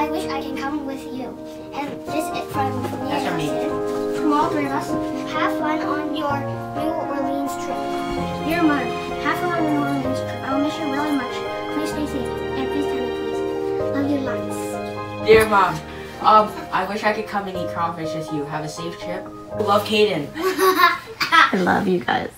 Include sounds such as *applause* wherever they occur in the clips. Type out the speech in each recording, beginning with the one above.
I wish I can come with you. And this is from me That's from me. From all three of us. Have fun on your New Orleans trip. Dear Mom, have fun on your New Orleans trip. I will miss you really much. Please stay safe and please tell me please. Love you lots. Dear mom, um, I wish I could come and eat crawfish with you. Have a safe trip. Love Kaden. *laughs* I love you guys.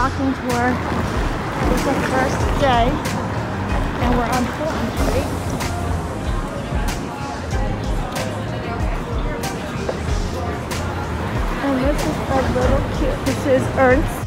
Walking tour. It's the first day, and we're on Fulton Street. And this is a little cute. This is Ernst.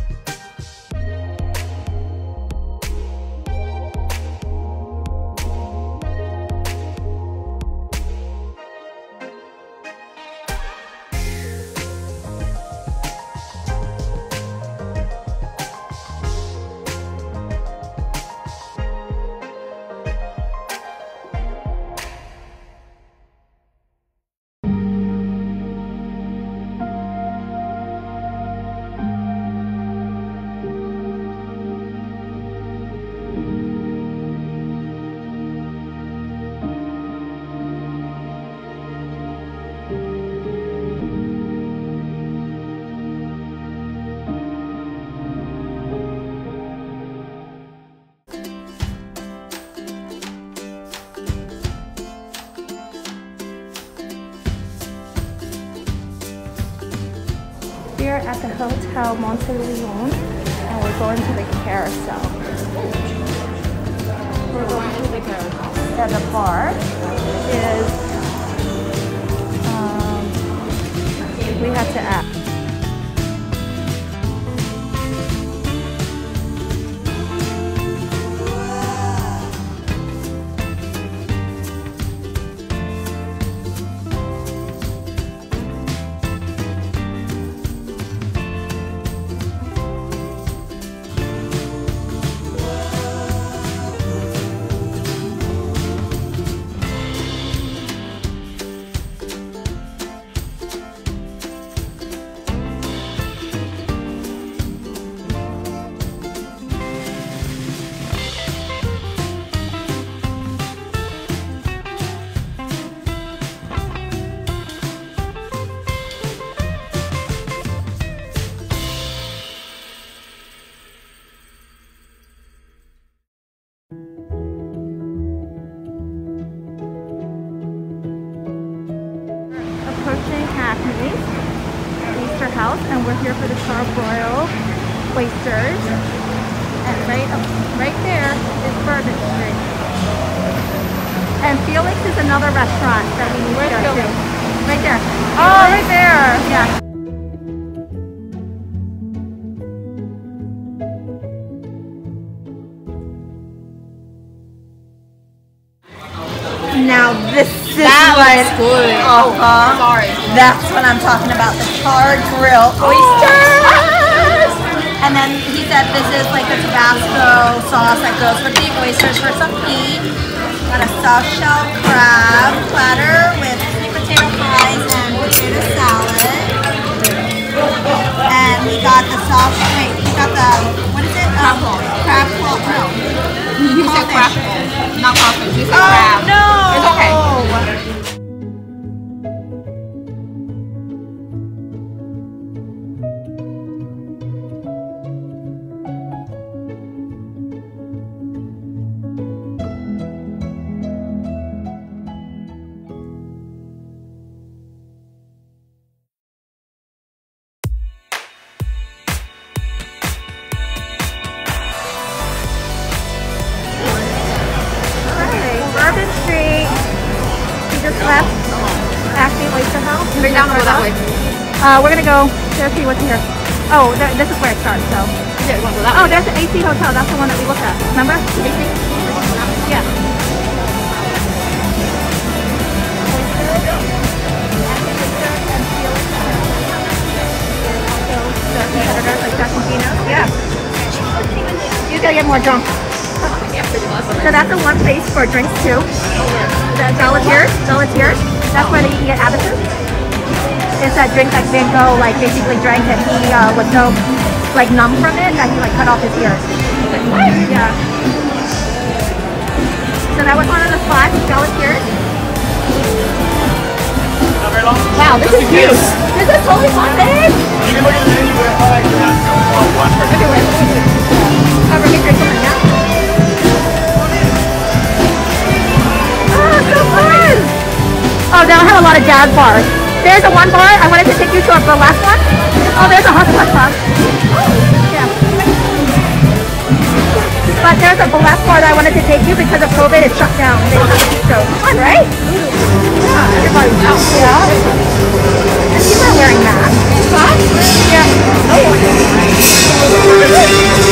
Hotel for Char-Broil oysters. And right up, right there is Bourbon Street. And Felix is another restaurant that we need to go to. Right there. Oh, right there. Yeah. Now this is That what, looks good. Uh-huh. Sorry. That's what I'm talking about. The charred grill oysters. And then he said this is like a Tabasco sauce that goes with the oysters for some heat. Got a soft shell crab platter with sweet potato fries and potato salad. And we got the soft, wait, we got the, what is it? Crab Um. Crab claw, no. You said crab. Not crawfish. You said Oh, crab. no. Let's see what's here. Oh, th- this is where it starts. So. Yeah, we want to go that Oh, there's the AC Hotel. That's the one that we looked at. Remember? AC. Yeah. Yeah. You gotta get more drunk. So that's the one place for drinks too. The Dolatiers, Dolatiers. That's where they can get abacus. It's a drink that Van Gogh like basically drank and he uh, was so like numb from it that he like cut off his ears. Yeah. So that was one of the spots, Dolatiers. Wow, this is huge. This is totally haunted. Oh, we're gonna drink some now. Oh, so fun! Oh, they'll have a lot of jazz bars. There's a one bar. I wanted to take you to a burlesque one. Oh, there's a hot spot oh, club. Yeah. But there's a burlesque bar that I wanted to take you because of COVID. It's shut down. Going. Fun, right? Yeah. Out. And people are wearing masks. Yeah. Oh.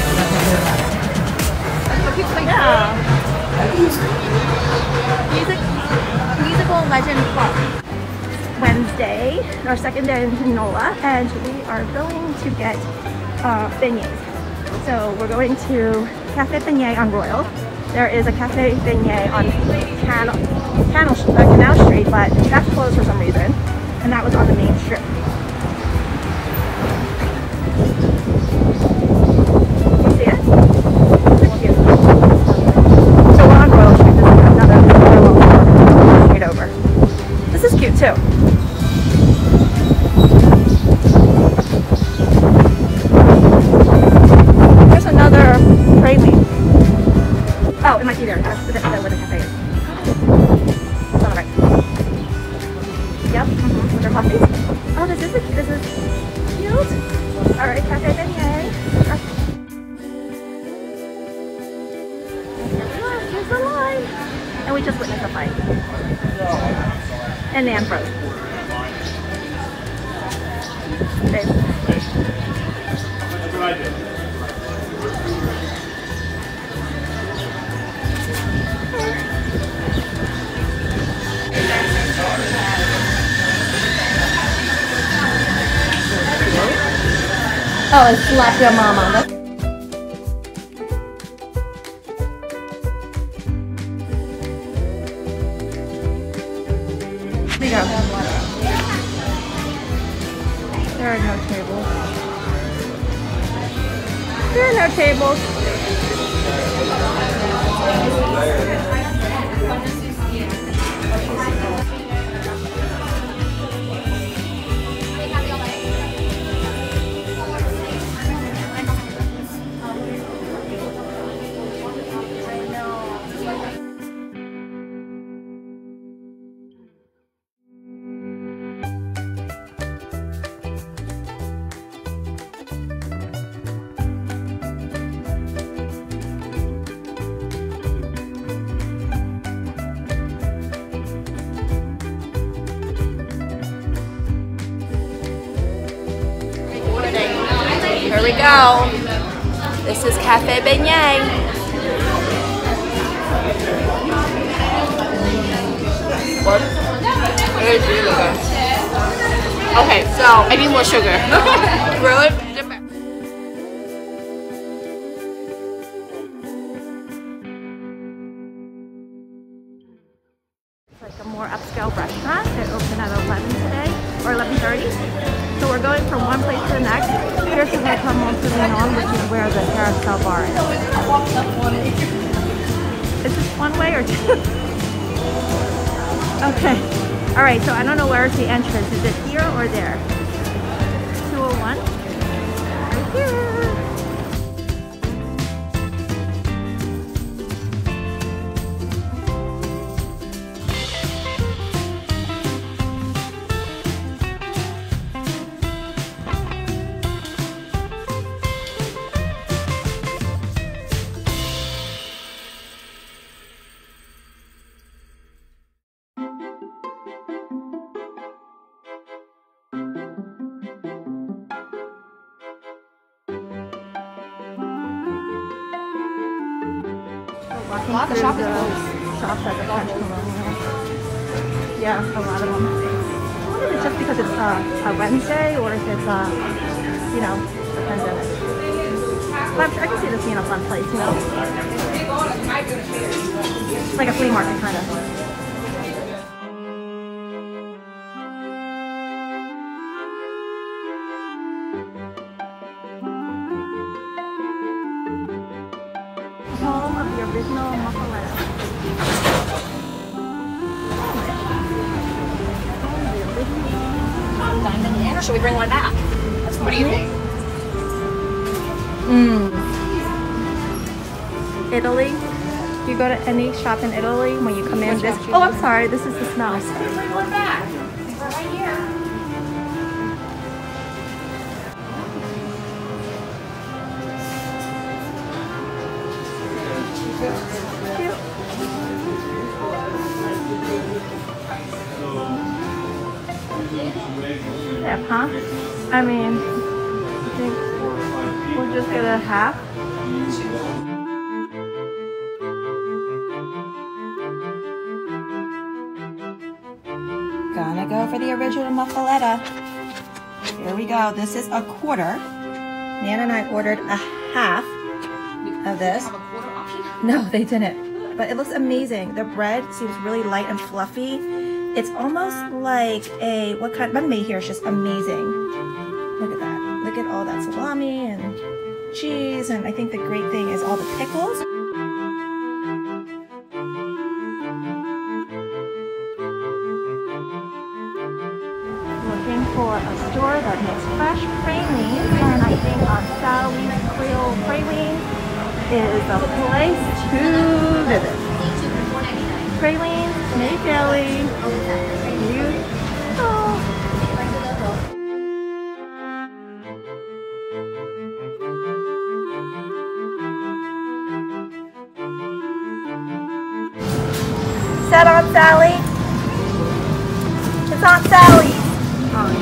legend club. Wednesday, our second day in NOLA, and we are going to get uh, beignets. So we're going to Cafe Beignet on Royal. There is a Cafe Beignet on Canal, Canal, uh, Canal Street, but that's closed for some reason, and that was on the main strip. Oh, and slap your we go. This is Cafe Beignet. What? It is really good. Okay, so I need more sugar. *laughs* really? Know, pandemic. But I can see this being a fun place, you know? Like a flea market, kind of. Any shop in Italy when you come in. This. Oh, I'm sorry. This is the smell. Yeah, huh? I mean, I think we'll just get a half. The muffaletta. Here we go. This is a quarter. Nana and I ordered a half of this. Have a quarter option? No, they didn't. But it looks amazing. The bread seems really light and fluffy. It's almost like a what kind? Banh mi here is just amazing. Look at that. Look at all that salami and cheese, and I think the great thing is all the pickles. For a store that makes fresh pralines, and I think Aunt Sally's Creole Pralines is a place to visit. Pralines, made daily, beautiful. Set on Sally. It's on Sally.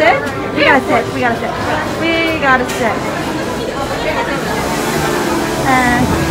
sit? We gotta sit. We gotta sit. We gotta sit. And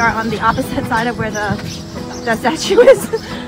are on the opposite *laughs* side of where the, the statue is.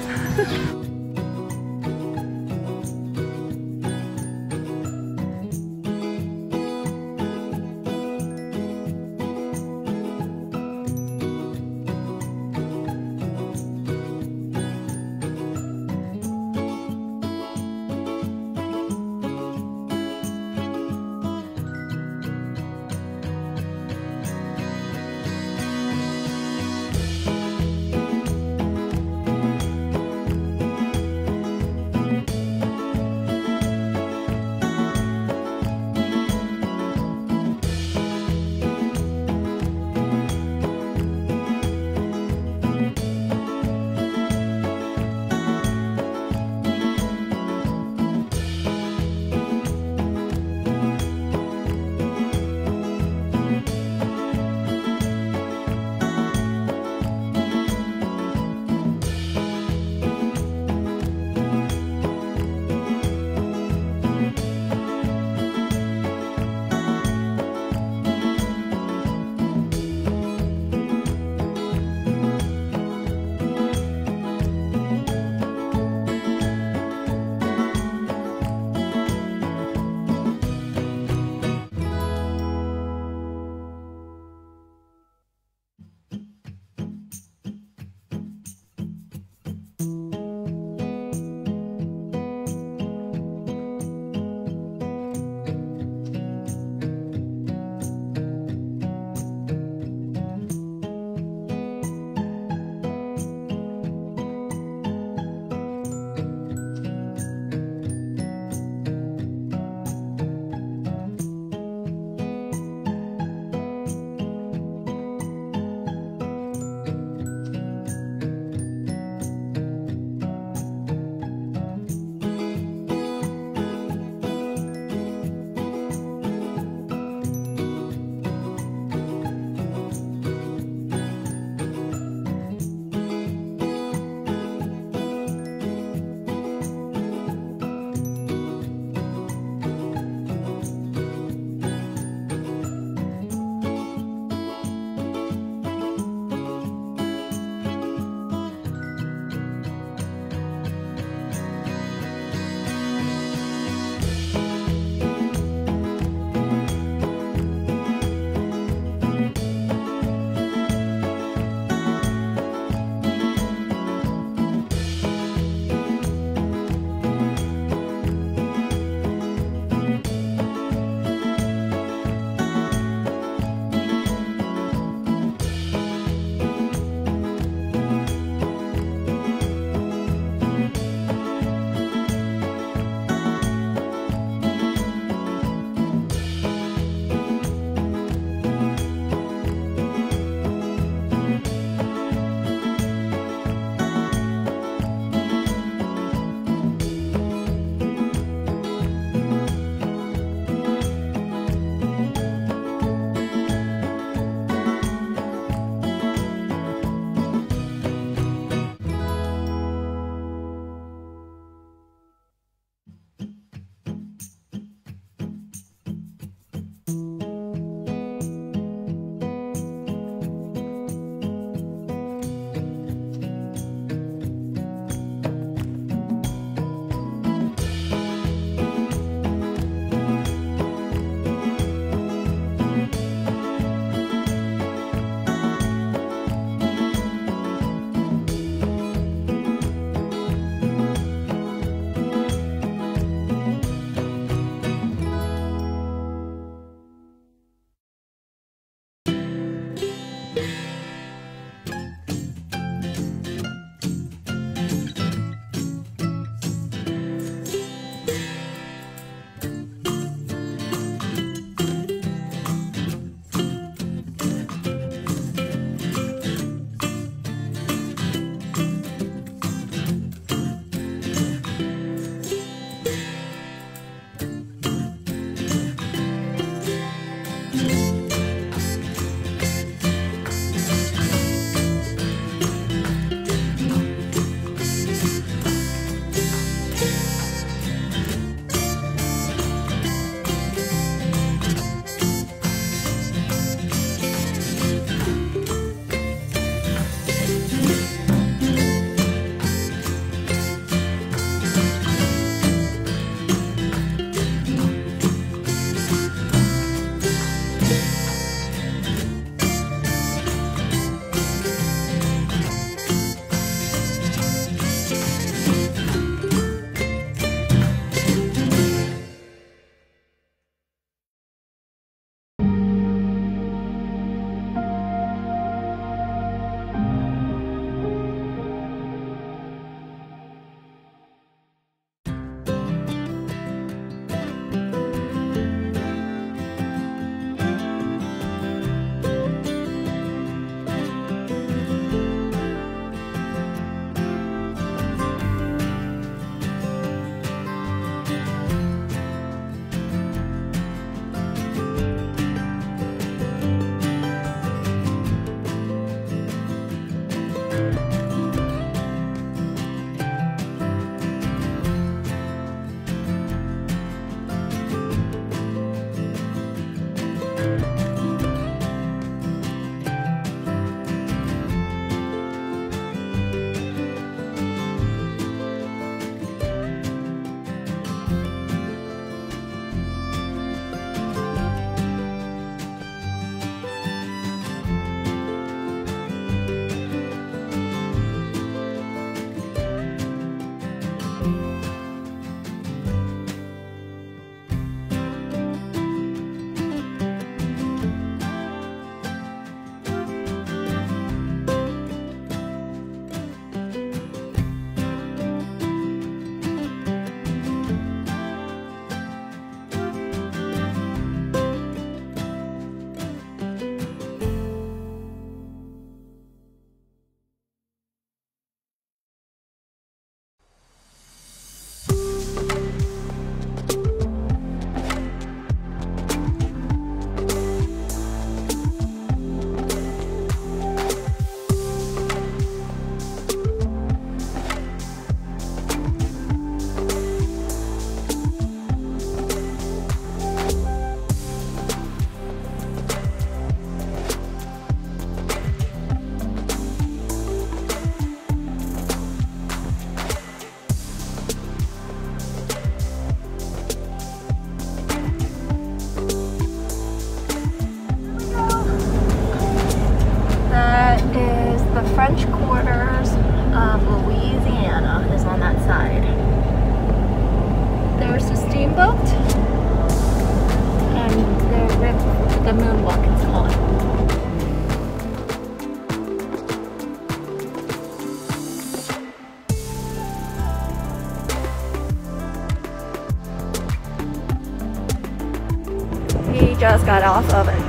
off of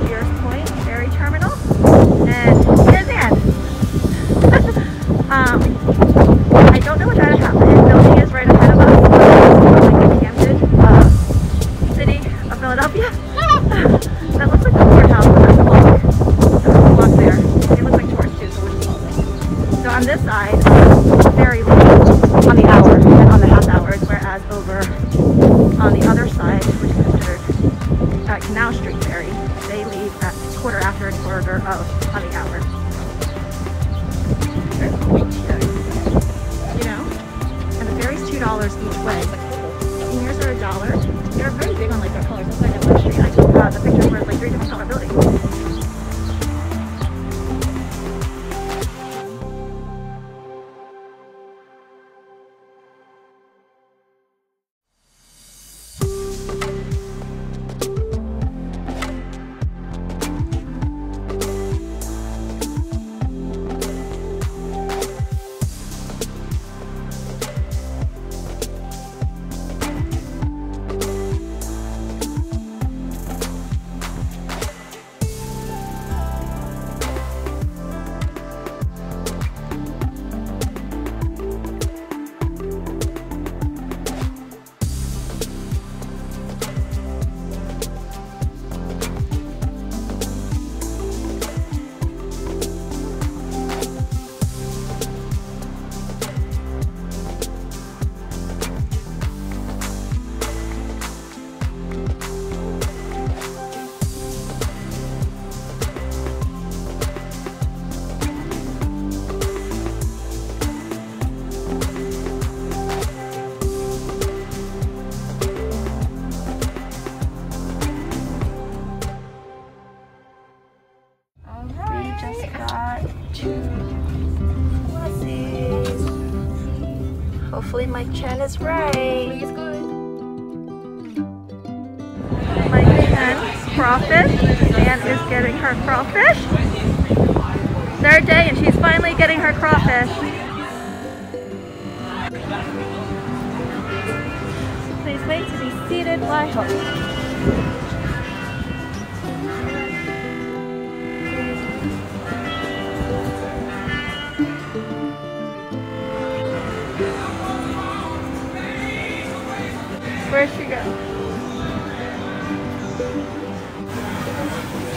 Hopefully my chan is right. My chan crawfish. Anne is getting her crawfish. Third day and she's finally getting her crawfish. where she go?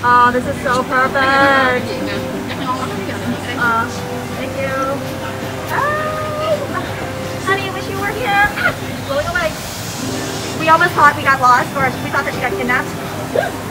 Oh, this is so perfect. Uh, thank you. Oh, honey, I wish you were here. Ah, blowing away. We almost thought we got lost, or we thought that she got kidnapped.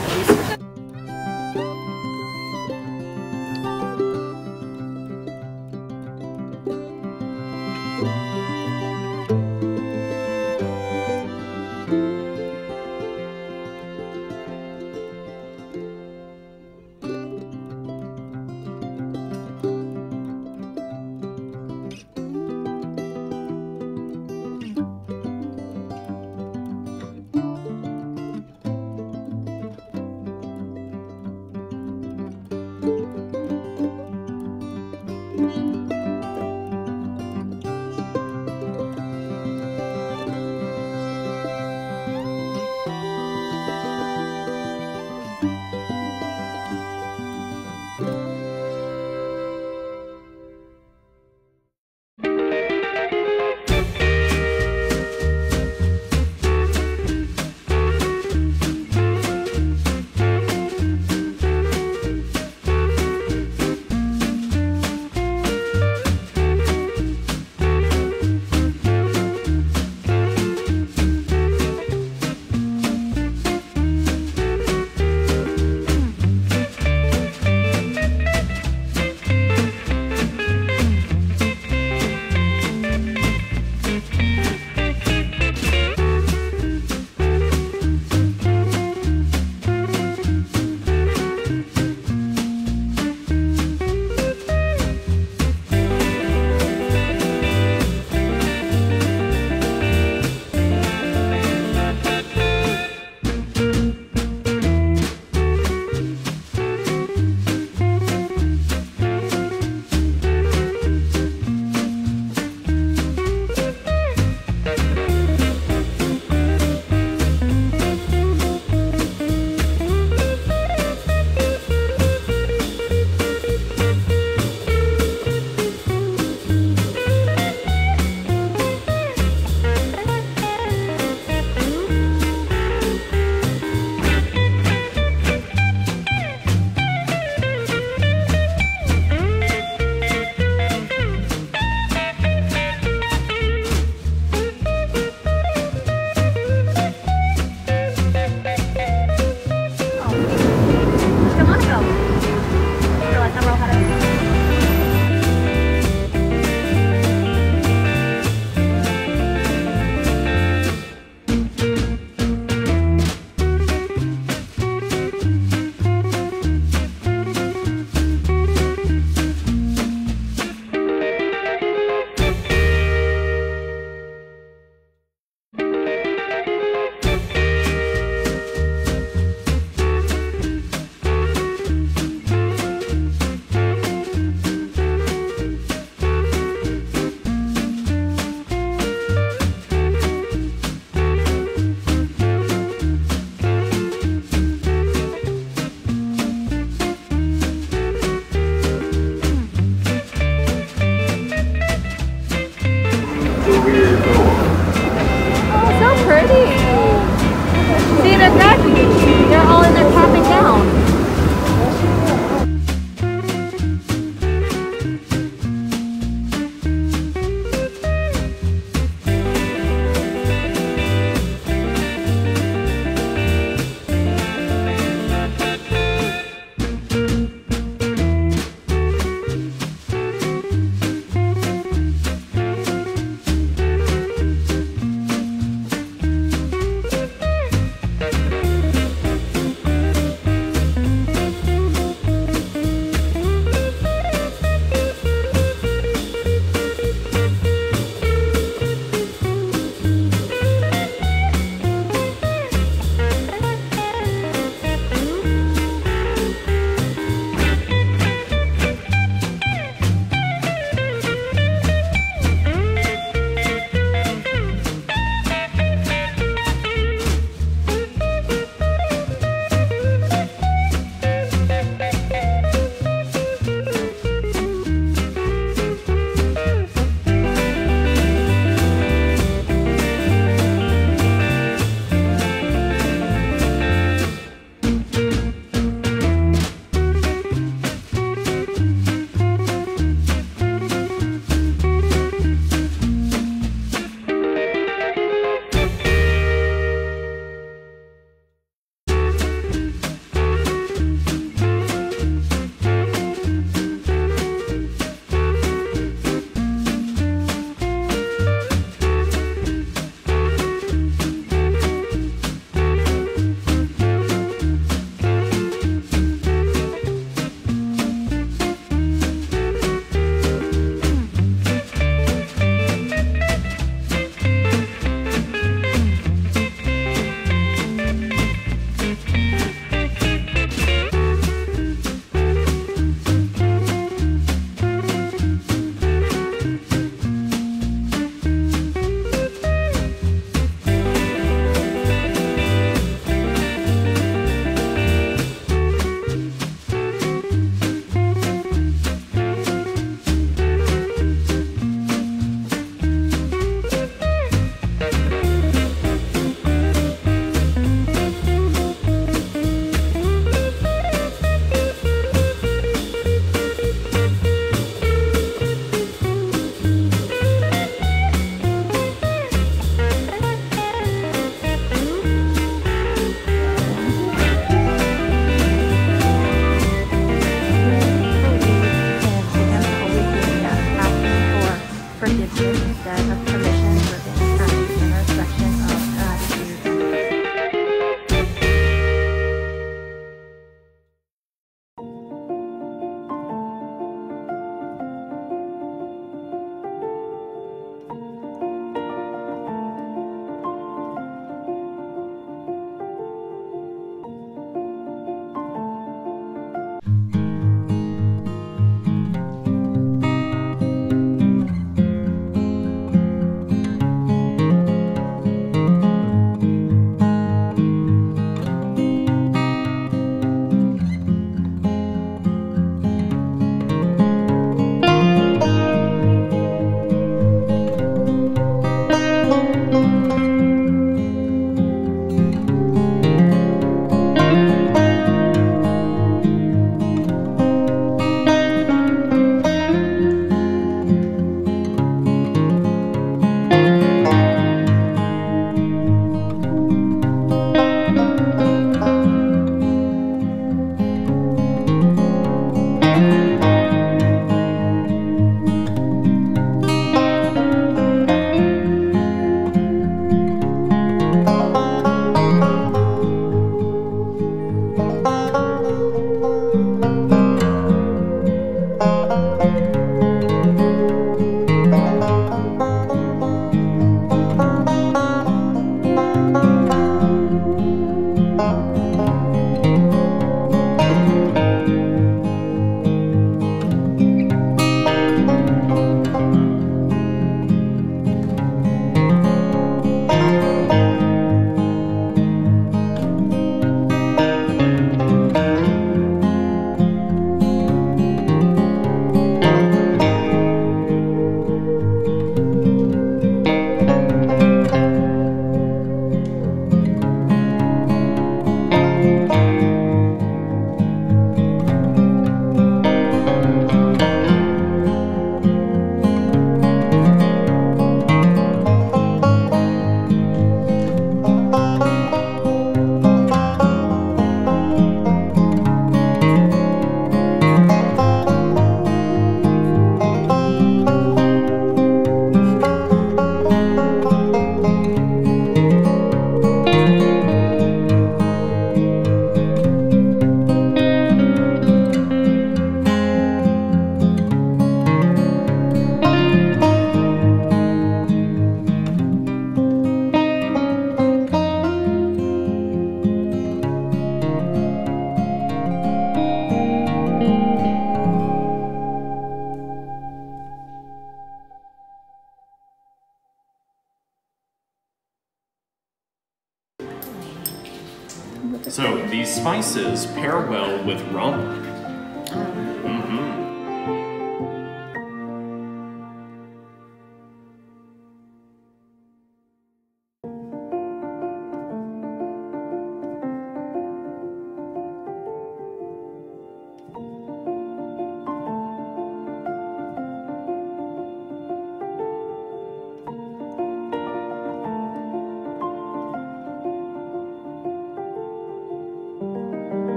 forgiveness instead of permission.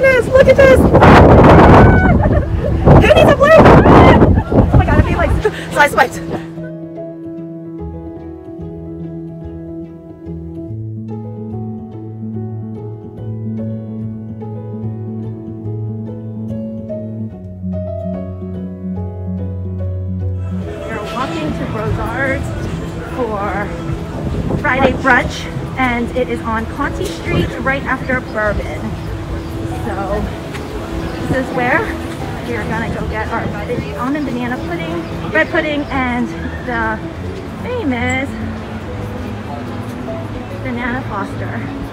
Goodness, look at this! Who needs a blade? Oh my god, I feel like slice for Friday brunch and it is on Conti Street right after Bourbon. So this is where we are gonna go get our almond banana pudding, bread pudding, and the famous banana foster.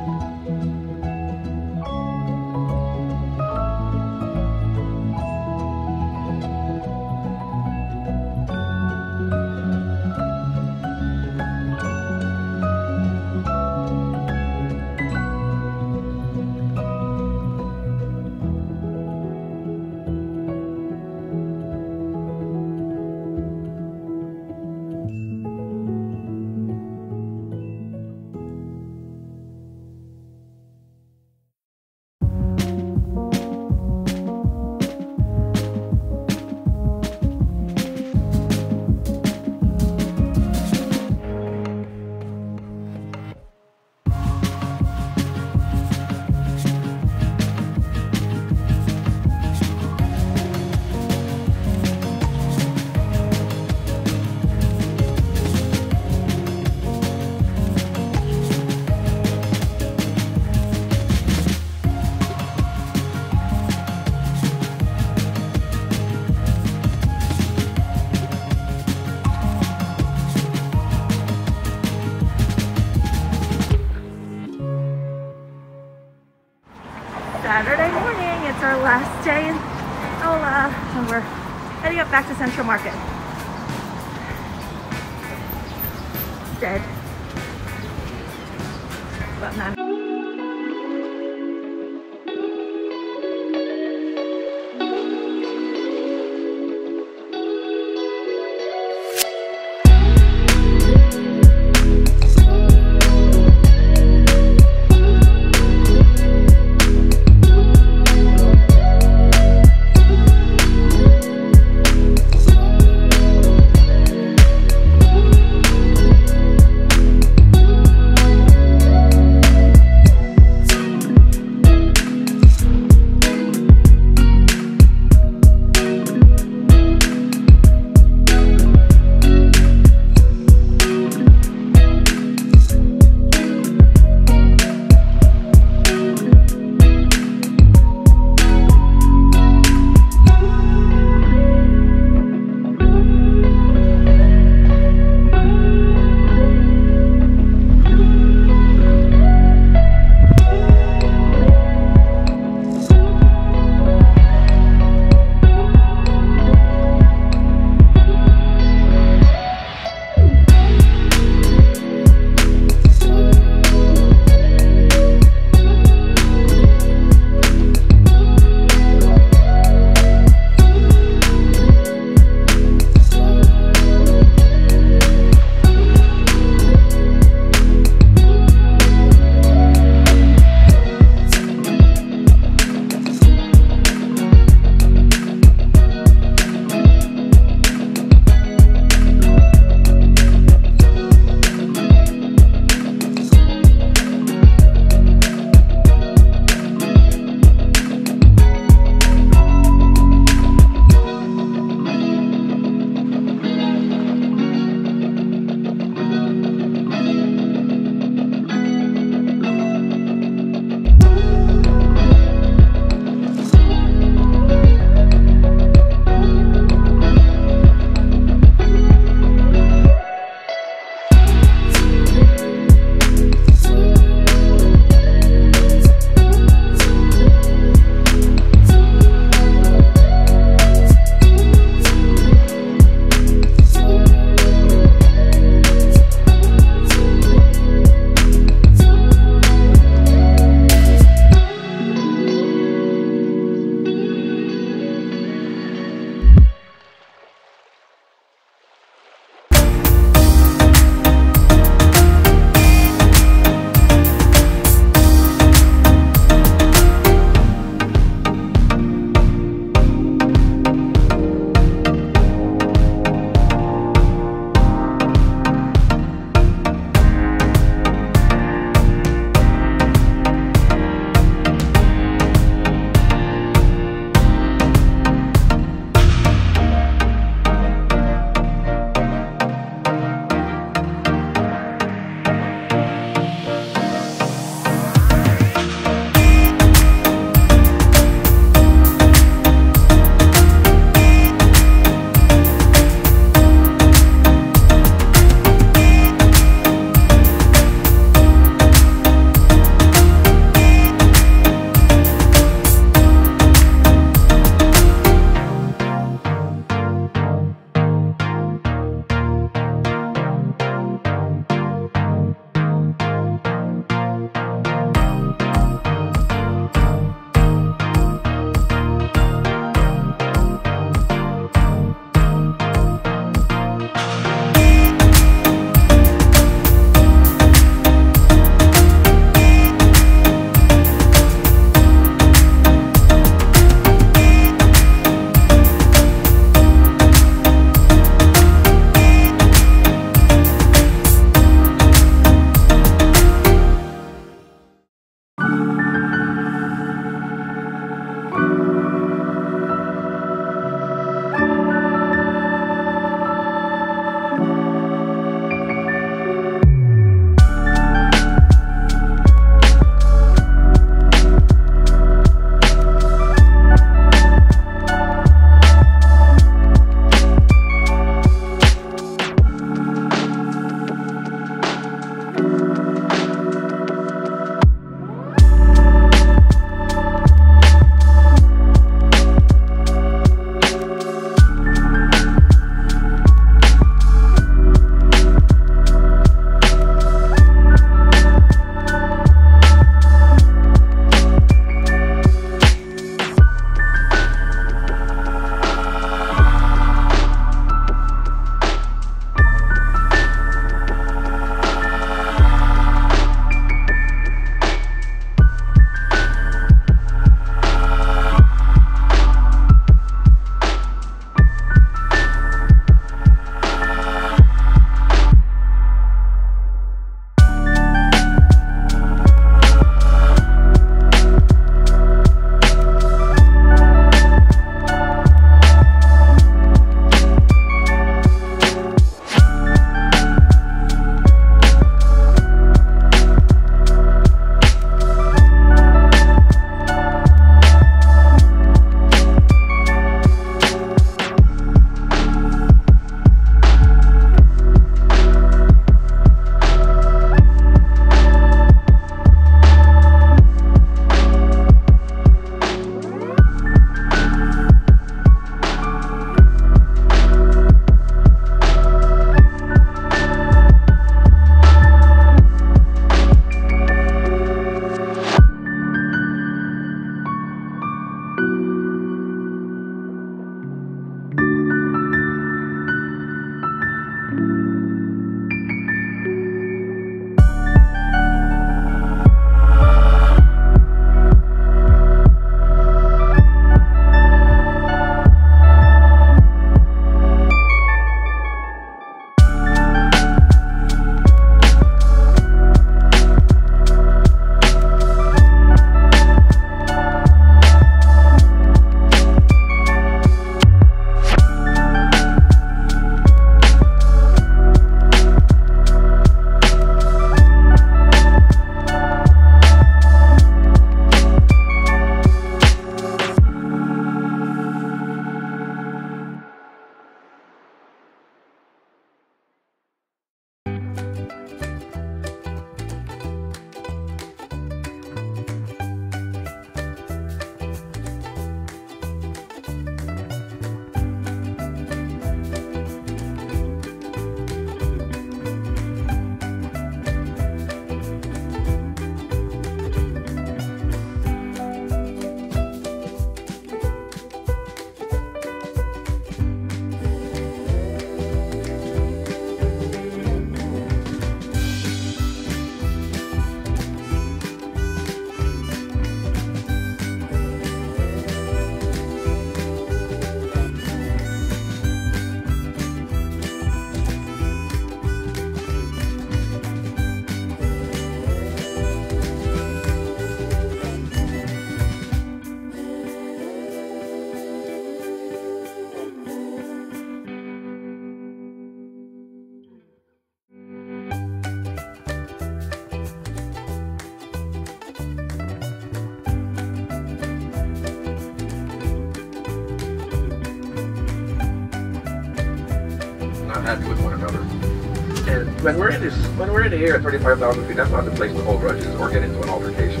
In this, when we're in the air at 35,000 feet, that's not the place to hold grudges or get into an altercation.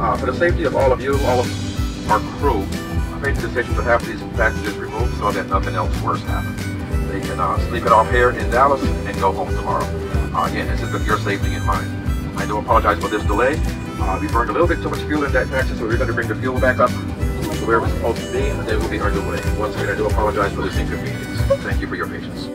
Uh, for the safety of all of you, all of our crew, I made the decision to have these packages removed so that nothing else worse happens. They can uh, sleep it off here in Dallas and go home tomorrow. Uh, again, this is with your safety in mind. I do apologize for this delay. Uh, we burned a little bit too much fuel in that taxi, so we're going to bring the fuel back up to where it was supposed to be, and then we'll be underway. Once again, I do apologize for this inconvenience. Thank you for your patience.